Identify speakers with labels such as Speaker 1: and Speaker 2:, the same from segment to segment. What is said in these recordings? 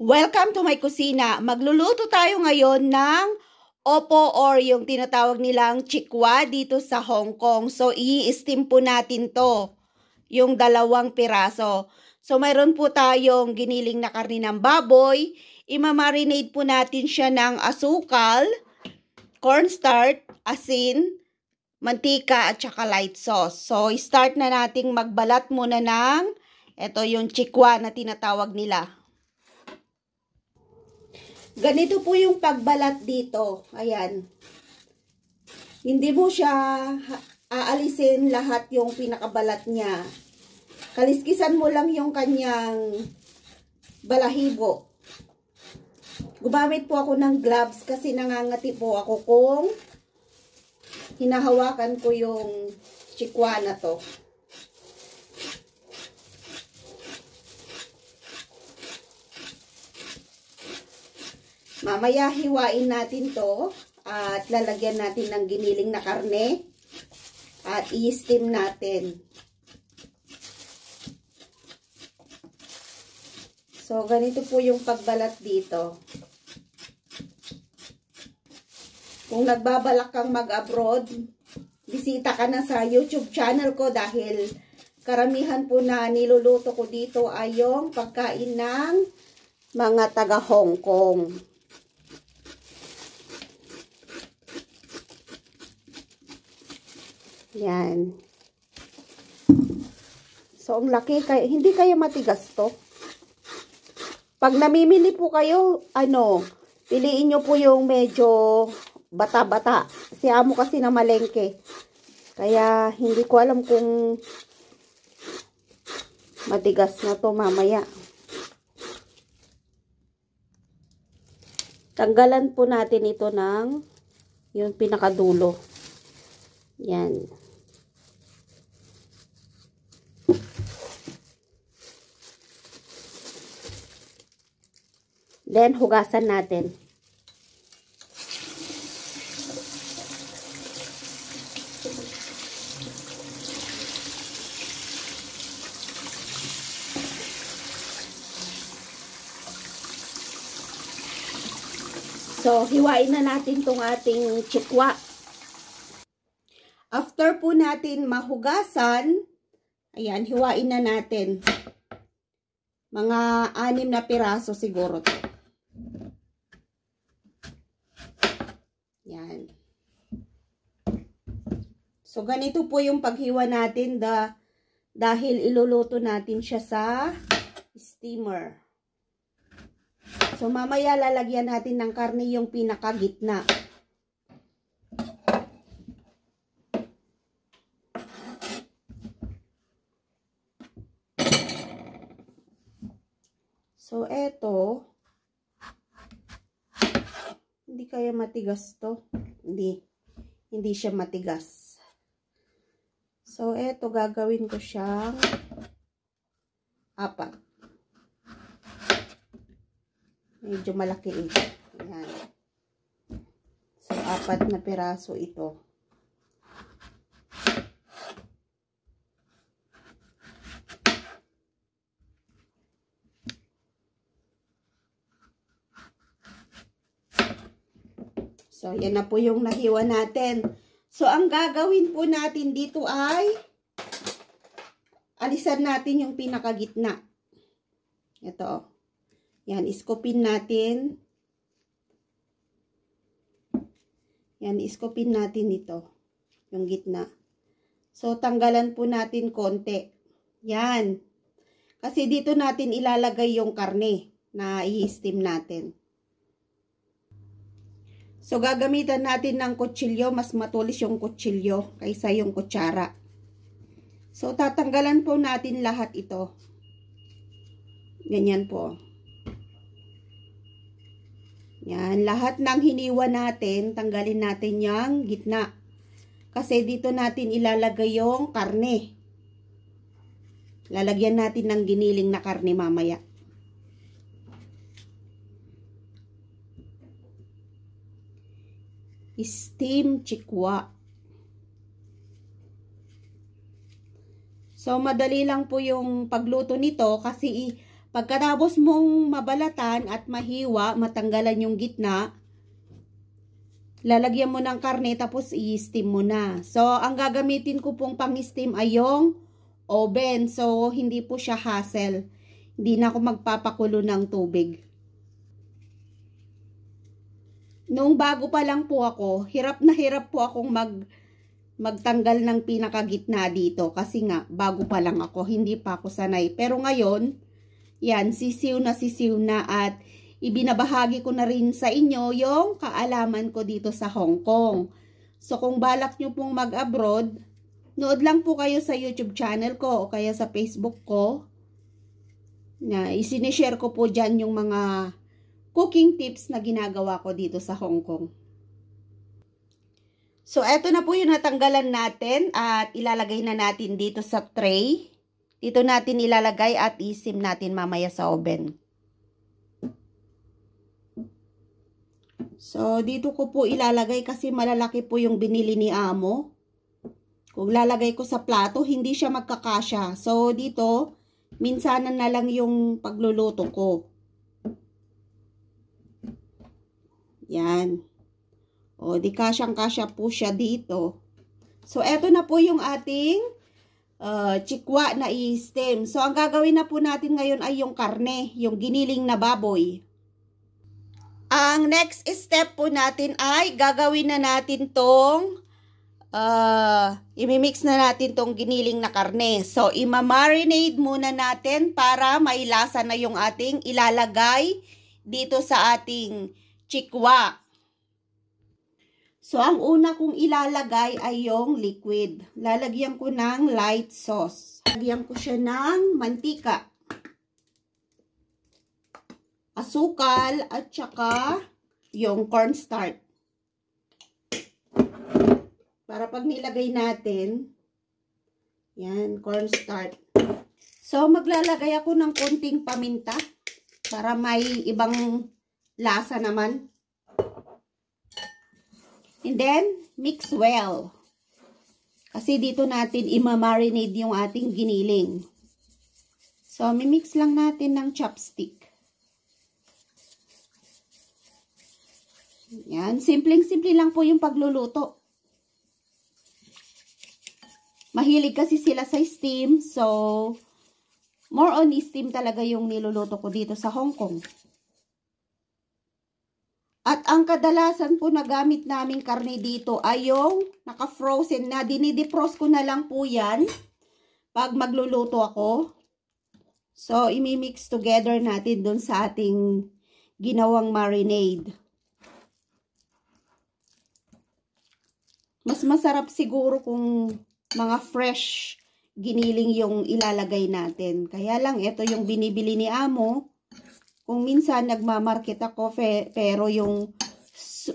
Speaker 1: Welcome to my kusina. Magluluto tayo ngayon ng opo or yung tinatawag nilang chikwa dito sa Hong Kong. So, i-steam po natin to, yung dalawang piraso. So, mayroon po tayong giniling na karni ng baboy. Imamarinate po natin siya ng asukal, cornstarch, asin, mantika at saka light sauce. So, start na nating magbalat muna ng ito yung chikwa na tinatawag nila. Ganito po yung pagbalat dito. Ayan. Hindi mo siya aalisin lahat yung pinakabalat niya. Kaliskisan mo lang yung kanyang balahibo. Gumamit po ako ng gloves kasi nangangati po ako kung hinahawakan ko yung chikwa na to. Mamaya hiwain natin to at lalagyan natin ng giniling na karne at i-steam natin. So, ganito po yung pagbalat dito. Kung nagbabalak kang mag-abroad, bisita ka na sa YouTube channel ko dahil karamihan po na niluluto ko dito ay yung pagkain ng mga taga Hong Kong. Yan. So, ang laki. Kaya, hindi kaya matigas to. Pag namimili po kayo, ano, piliin nyo po yung medyo bata-bata. Si amo kasi na malengke. Kaya, hindi ko alam kung matigas na to mamaya. Tanggalan po natin ito ng yung pinakadulo. Yan. Then, hugasan natin. So, hiwain na natin tong ating chikwa. After po natin mahugasan, ayan, hiwain na natin. Mga anim na piraso siguro to. Yan. So, ganito po yung paghiwa natin da, dahil iluluto natin siya sa steamer. So, mamaya lalagyan natin ng karne yung pinakagitna. So, eto, hindi kaya matigas to. Hindi. Hindi siya matigas. So, eto, gagawin ko siyang apat. Medyo malaki ito. Ayan. So, apat na piraso ito. So, yan na po yung nahiwa natin. So, ang gagawin po natin dito ay alisan natin yung pinakagitna. Ito. Yan, iskopin natin. Yan, iskopin natin ito. Yung gitna. So, tanggalan po natin konti. Yan. Kasi dito natin ilalagay yung karne na i-steam natin. So, gagamitan natin ng kutsilyo. Mas matulis yung kutsilyo kaysa yung kutsara. So, tatanggalan po natin lahat ito. Ganyan po. Yan. Lahat ng hiniwa natin, tanggalin natin yung gitna. Kasi dito natin ilalagay yung karne. Lalagyan natin ng giniling na karne mamaya. Steam chikwa. So, madali lang po yung pagluto nito kasi Pagkatapos mong mabalatan at mahiwa, matanggalan yung gitna, lalagyan mo ng karne tapos i-steam mo na. So, ang gagamitin ko pong pang-steam ay yung oven. So, hindi po siya hassle. Hindi na ako magpapakulo ng tubig. Nung bago pa lang po ako, hirap na hirap po akong mag magtanggal ng pinakagitna dito kasi nga bago pa lang ako, hindi pa ako sanay. Pero ngayon, yan, sisiw na sisiw na at ibinabahagi ko na rin sa inyo yung kaalaman ko dito sa Hong Kong. So kung balak nyo pong mag-abroad, nood lang po kayo sa YouTube channel ko o kaya sa Facebook ko. Na isinishare ko po dyan yung mga cooking tips na ginagawa ko dito sa Hong Kong. So, eto na po yung natanggalan natin at ilalagay na natin dito sa tray. Dito natin ilalagay at isim natin mamaya sa oven. So, dito ko po ilalagay kasi malalaki po yung binili ni Amo. Kung lalagay ko sa plato, hindi siya magkakasya. So, dito, minsanan na lang yung pagluluto ko. Yan. O, di kasyang-kasya po siya dito. So, eto na po yung ating uh, chikwa na i-stem. So, ang gagawin na po natin ngayon ay yung karne, yung giniling na baboy. Ang next step po natin ay gagawin na natin tong uh, imimix na natin tong giniling na karne. So, imamarinade muna natin para may lasa na yung ating ilalagay dito sa ating chikwa. So, ang una kong ilalagay ay yung liquid. Lalagyan ko ng light sauce. Lalagyan ko siya ng mantika. Asukal at saka yung cornstarch. Para pag nilagay natin, yan, cornstarch. So, maglalagay ako ng konting paminta para may ibang lasa naman. And then, mix well. Kasi dito natin imamarinate yung ating giniling. So, mimix lang natin ng chopstick. Yan. Simpleng-simple lang po yung pagluluto. Mahilig kasi sila sa steam. So, more on steam talaga yung niluluto ko dito sa Hong Kong. At ang kadalasan po na gamit naming karne dito ay yung naka-frozen na. Dinidefrost ko na lang po yan pag magluluto ako. So, imimix together natin dun sa ating ginawang marinade. Mas masarap siguro kung mga fresh giniling yung ilalagay natin. Kaya lang, ito yung binibili ni Amo. Kung minsan nagmamarket ako, pero yung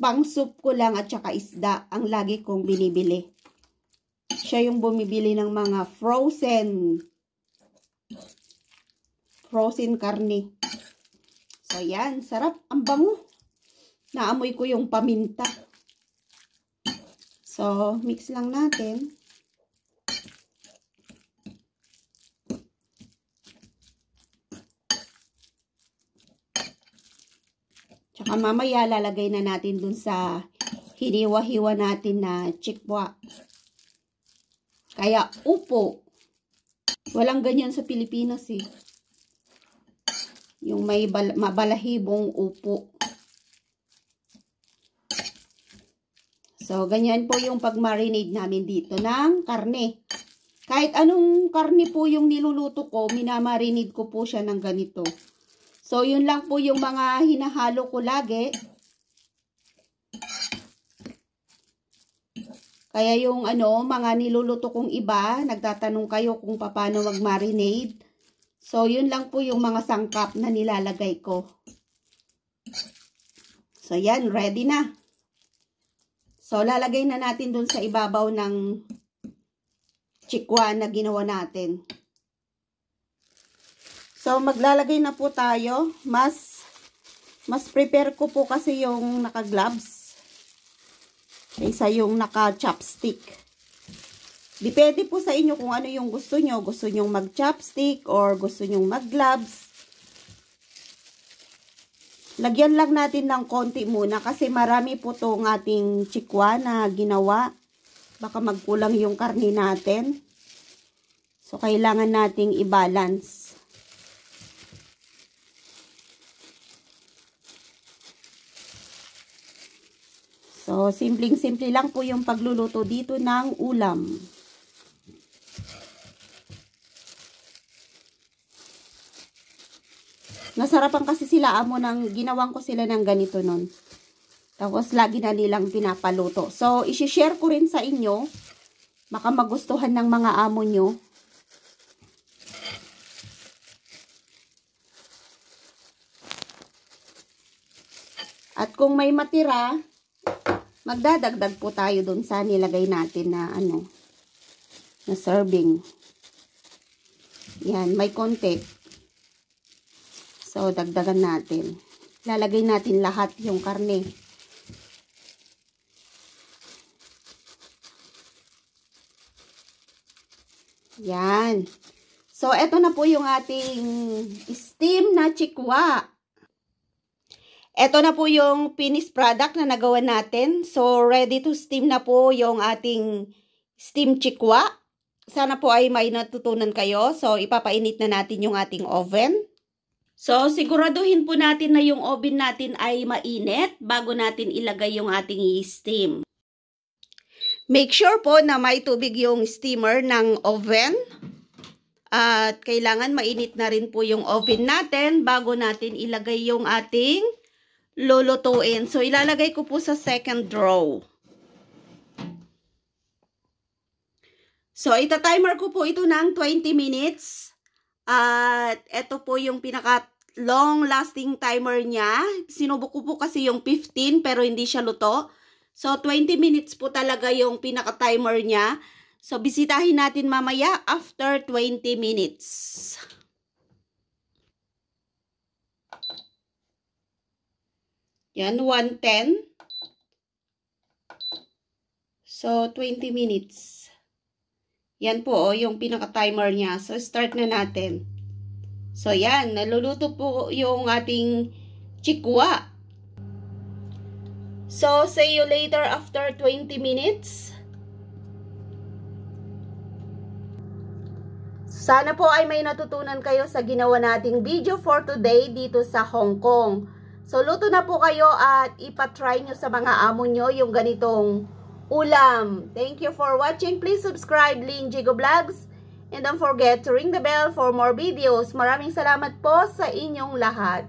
Speaker 1: pang soup ko lang at saka isda ang lagi kong binibili. Siya yung bumibili ng mga frozen frozen karne. So, yan. Sarap. Ang bango. Naamoy ko yung paminta. So, mix lang natin. Tsaka mamaya lalagay na natin dun sa hiniwa-hiwa natin na chikwa. Kaya upo. Walang ganyan sa Pilipinas eh. Yung may mabalahibong upo. So, ganyan po yung pag-marinade namin dito ng karne. Kahit anong karne po yung niluluto ko, minamarinade ko po siya ng ganito. So, yun lang po yung mga hinahalo ko lagi. Kaya yung ano, mga niluluto kong iba, nagtatanong kayo kung paano mag-marinade. So, yun lang po yung mga sangkap na nilalagay ko. So, yan, ready na. So, lalagay na natin dun sa ibabaw ng chikwa na ginawa natin. So, maglalagay na po tayo. Mas, mas prepare ko po kasi yung naka-gloves. Kaysa yung naka-chopstick. Depende po sa inyo kung ano yung gusto nyo. Gusto nyo mag-chopstick or gusto nyo mag-gloves. Lagyan lang natin ng konti muna kasi marami po tong ating chikwa na ginawa. Baka magkulang yung karni natin. So, kailangan nating i-balance. So, simpleng-simple lang po yung pagluluto dito ng ulam. Nasarapan kasi sila amo ng ginawang ko sila ng ganito nun. Tapos lagi na nilang pinapaluto. So, isi-share ko rin sa inyo. Baka magustuhan ng mga amo nyo. At kung may matira, magdadagdag po tayo dun sa nilagay natin na ano, na serving. Yan, may konti. So, dagdagan natin. Lalagay natin lahat yung karne. Yan. So, eto na po yung ating steam na chikwa. Eto na po yung finished product na nagawa natin. So, ready to steam na po yung ating steam chikwa. Sana po ay may natutunan kayo. So, ipapainit na natin yung ating oven. So, siguraduhin po natin na yung oven natin ay mainit bago natin ilagay yung ating i-steam. Make sure po na may tubig yung steamer ng oven. At kailangan mainit na rin po yung oven natin bago natin ilagay yung ating lulutuin. So, ilalagay ko po sa second row. So, ita-timer ko po ito ng 20 minutes. At ito po yung pinaka long lasting timer niya. Sinubok ko po kasi yung 15 pero hindi siya luto. So 20 minutes po talaga yung pinaka timer niya. So bisitahin natin mamaya after 20 minutes. Yan, 110. So, 20 minutes. Yan po, oh, yung pinaka-timer niya. So, start na natin. So, yan. Naluluto po yung ating chikwa. So, see you later after 20 minutes. Sana po ay may natutunan kayo sa ginawa nating video for today dito sa Hong Kong. So, luto na po kayo at ipatry nyo sa mga amo nyo yung ganitong ulam. Thank you for watching. Please subscribe Lin Jigo Vlogs. And don't forget to ring the bell for more videos. Maraming salamat po sa inyong lahat.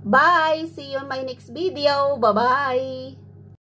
Speaker 1: Bye! See you in my next video. Bye-bye!